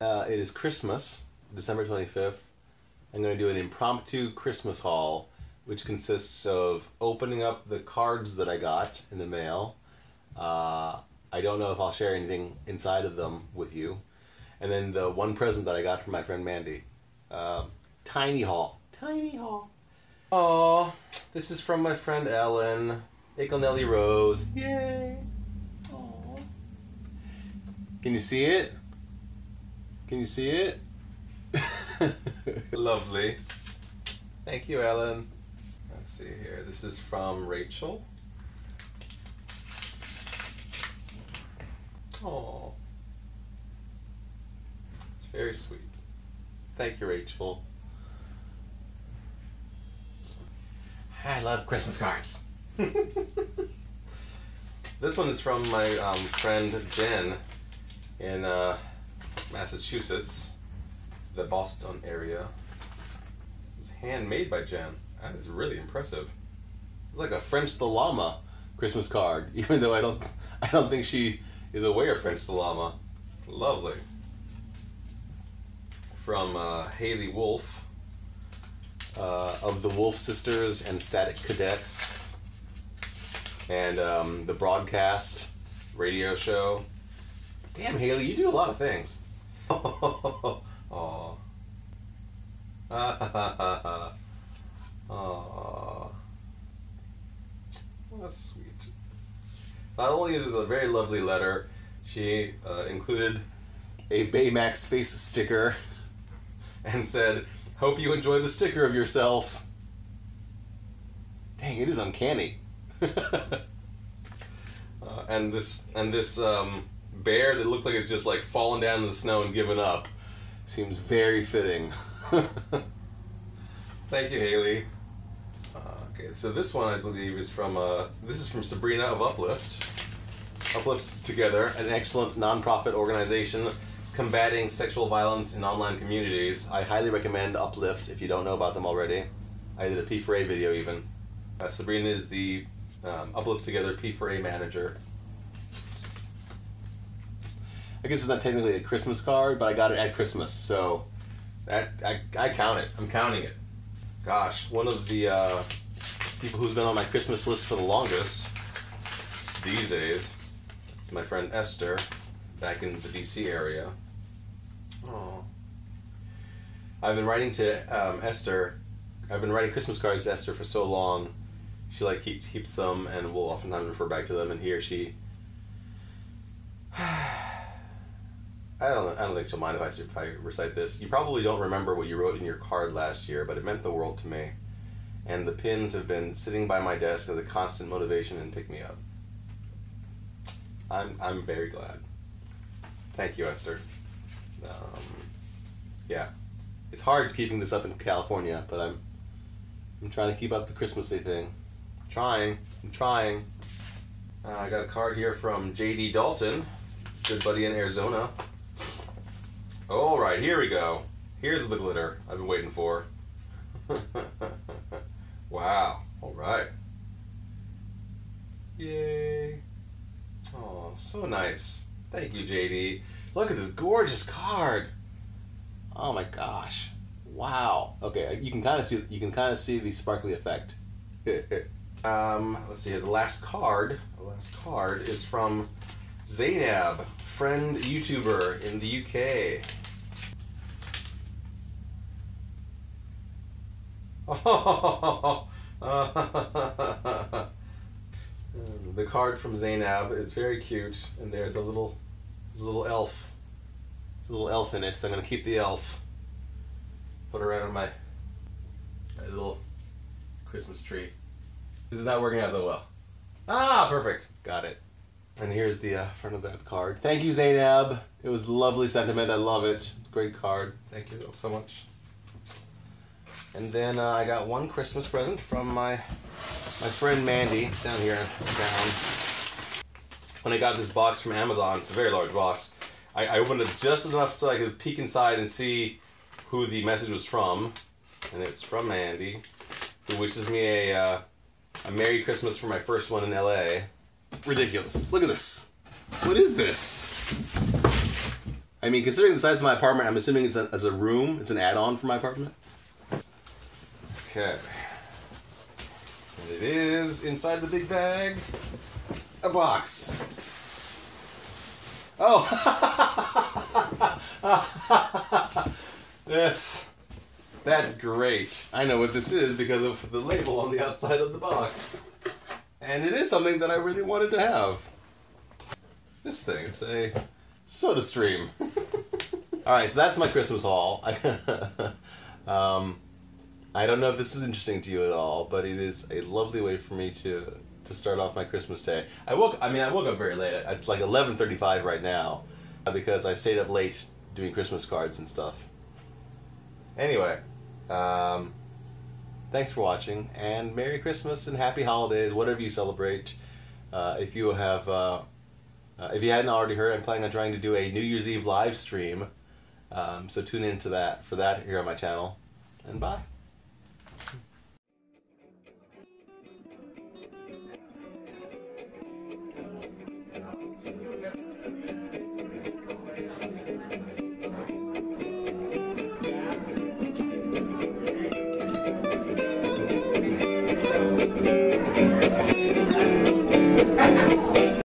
Uh, it is Christmas, December 25th. I'm going to do an impromptu Christmas haul, which consists of opening up the cards that I got in the mail. Uh, I don't know if I'll share anything inside of them with you. And then the one present that I got from my friend Mandy. Uh, tiny haul. Tiny haul. Oh, this is from my friend Ellen. Nelly Rose. Yay! Aw. Can you see it? Can you see it? Lovely. Thank you, Ellen. Let's see here. This is from Rachel. Oh, it's very sweet. Thank you, Rachel. I love Christmas cards. this one is from my um, friend Jen in uh, Massachusetts, the Boston area. It's handmade by Jen. That is really impressive. It's like a French the Llama Christmas card, even though I don't, I don't think she is aware of French the Llama. Lovely. From uh, Haley Wolf uh, of the Wolf Sisters and Static Cadets, and um, the broadcast radio show. Damn, Haley, you do a lot of things. Aww. Aww. That's sweet. Not only is it a very lovely letter, she uh, included a Baymax face sticker and said, Hope you enjoy the sticker of yourself. Dang, it is uncanny. uh, and this and this um, bear that looks like it's just like fallen down in the snow and given up seems very fitting. Thank you, Haley. Uh, okay, so this one I believe is from uh, this is from Sabrina of Uplift. Uplift Together, an excellent nonprofit organization combating sexual violence in online communities. I highly recommend Uplift if you don't know about them already. I did a P4A video even. Uh, Sabrina is the um, Uplift Together P4A manager. I guess it's not technically a Christmas card, but I got it at Christmas, so that I, I count it. I'm counting it. Gosh, one of the uh, people who's been on my Christmas list for the longest these days, it's my friend Esther, back in the DC area. Oh. I've been writing to um, Esther. I've been writing Christmas cards to Esther for so long. She like keeps, keeps them, and will oftentimes refer back to them. And he or she I don't. I don't think she'll mind if I, if I recite this. You probably don't remember what you wrote in your card last year, but it meant the world to me, and the pins have been sitting by my desk as a constant motivation and pick me up. I'm I'm very glad. Thank you, Esther. Um, yeah, it's hard keeping this up in California, but I'm I'm trying to keep up the Christmassy thing. Trying. I'm trying. Uh, I got a card here from J.D. Dalton, good buddy in Arizona. All right, here we go. Here's the glitter I've been waiting for. wow. All right. Yay. Oh, so nice. Thank you, JD. Look at this gorgeous card. Oh my gosh. Wow. Okay, you can kind of see you can kind of see the sparkly effect. um, let's see. The last card, the last card is from Zainab, friend YouTuber in the UK. the card from Zainab is very cute, and there's a little, there's a little elf. There's a little elf in it, so I'm gonna keep the elf. Put her right on my, my little Christmas tree. This is not working out so well. Ah, perfect. Got it. And here's the uh, front of that card. Thank you, Zainab. It was lovely sentiment. I love it. It's a great card. Thank you so much. And then uh, I got one Christmas present from my my friend Mandy down here down. When I got this box from Amazon, it's a very large box. I, I opened it just enough so I could peek inside and see who the message was from, and it's from Mandy, who wishes me a uh, a Merry Christmas for my first one in LA. ridiculous. Look at this. What is this? I mean, considering the size of my apartment, I'm assuming it's a, as a room. It's an add-on for my apartment. Okay. And it is inside the big bag. A box. Oh. that's that's great. I know what this is because of the label on the outside of the box. And it is something that I really wanted to have. This thing, it's a SodaStream. Alright, so that's my Christmas haul. um, I don't know if this is interesting to you at all, but it is a lovely way for me to to start off my Christmas day. I woke I mean I woke up very late. It's like 11:35 right now because I stayed up late doing Christmas cards and stuff. Anyway, um, thanks for watching, and Merry Christmas and Happy Holidays, whatever you celebrate. Uh, if you have, uh, uh, if you hadn't already heard, I'm planning on trying to do a New Year's Eve live stream. Um, so tune into that for that here on my channel, and bye.